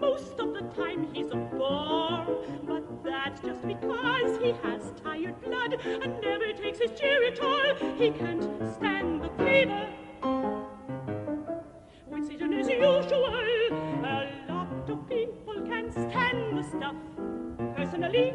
Most of the time he's a bore, but that's just because he has tired blood and never takes his Geritol. He can't stand the fever. When season is usual, a lot of people can't stand the stuff. Personally,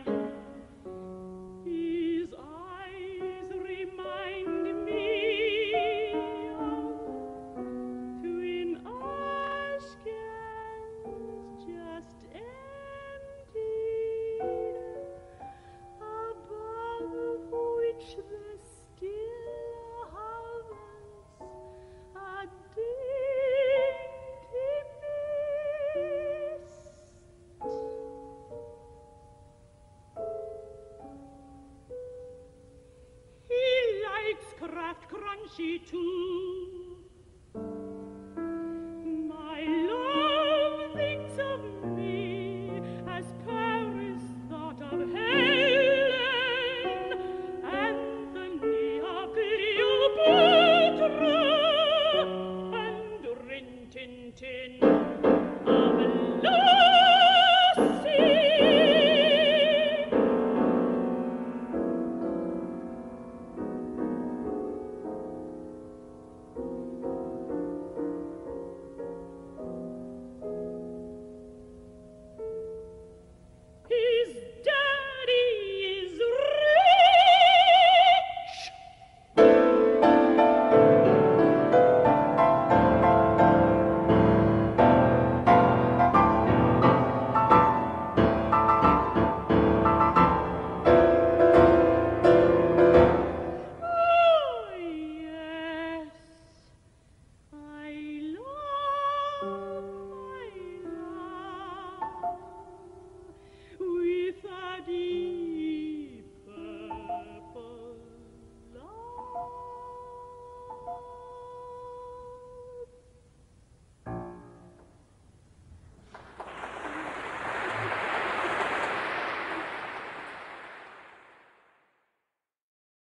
she too.